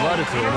悪く思う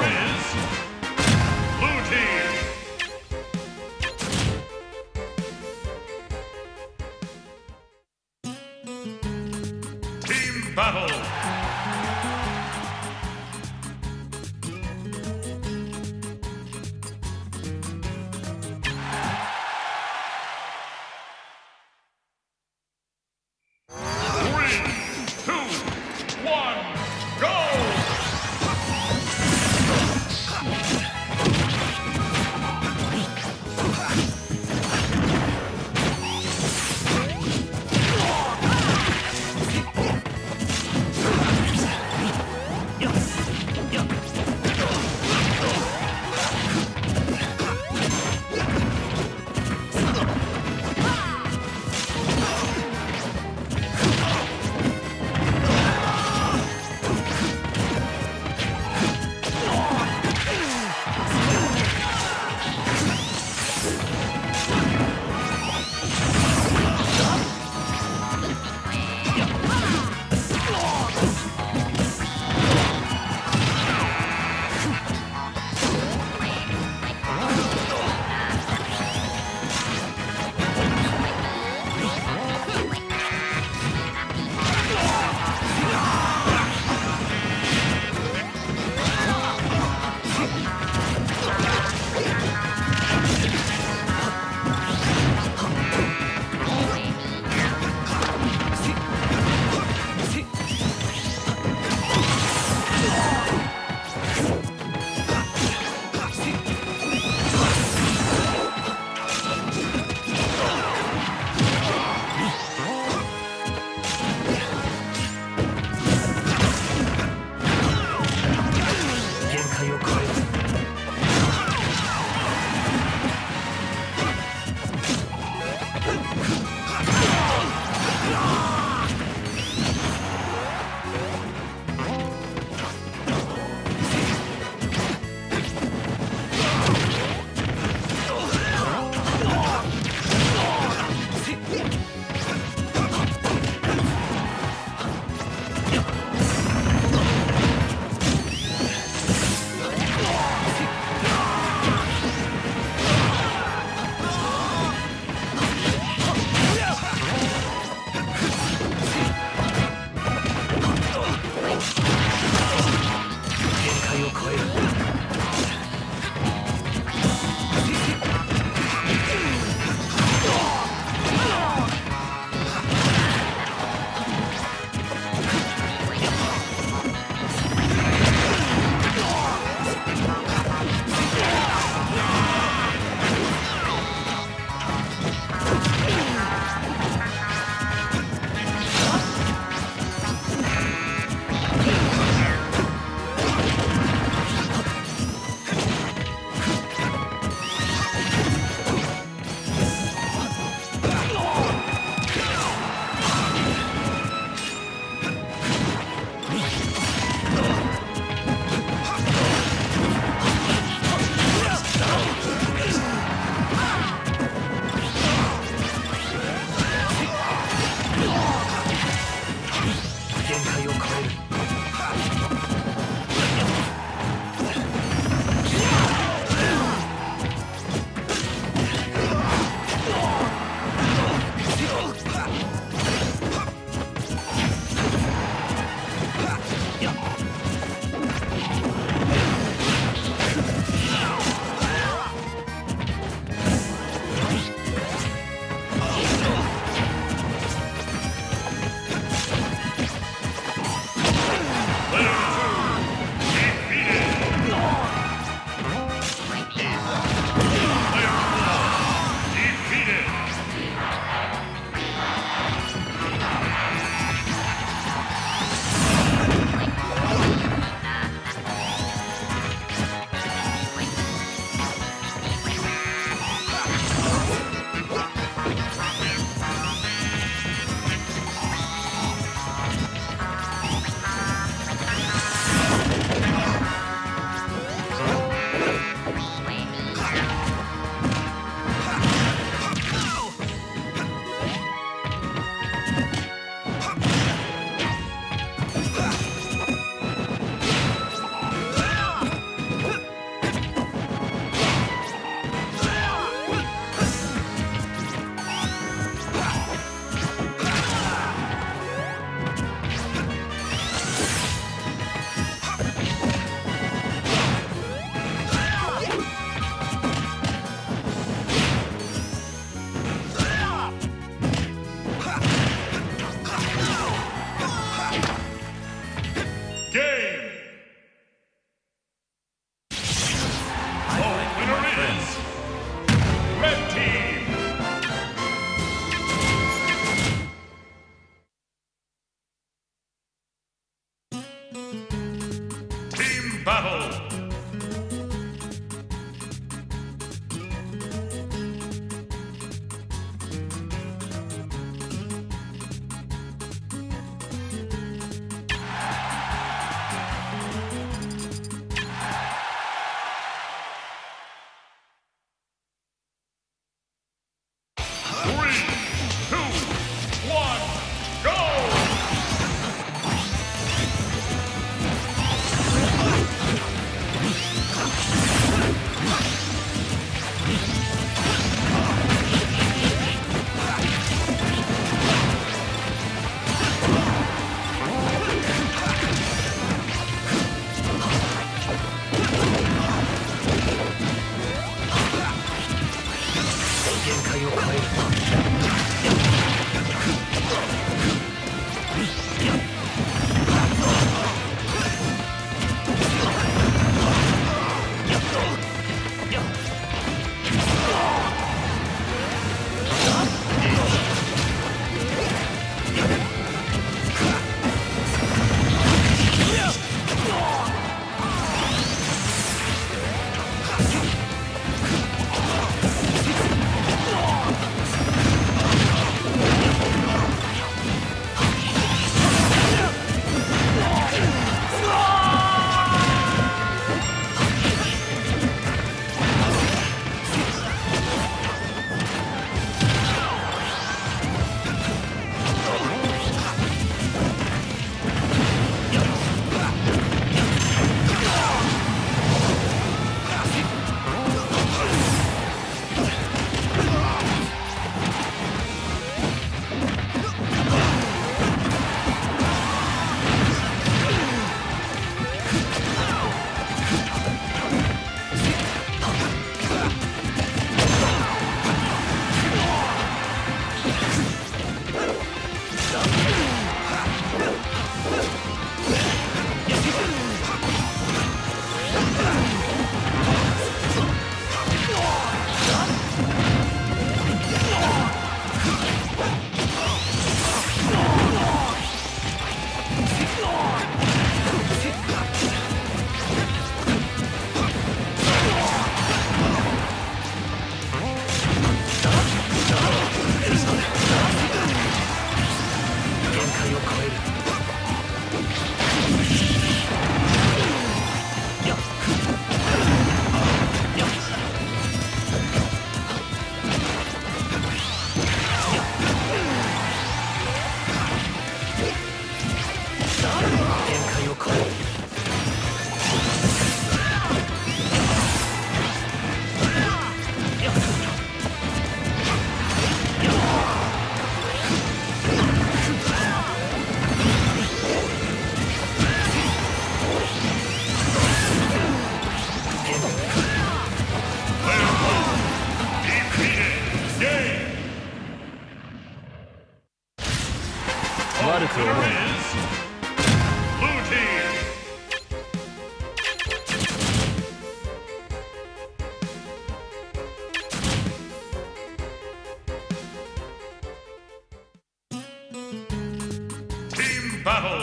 Battle.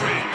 Three.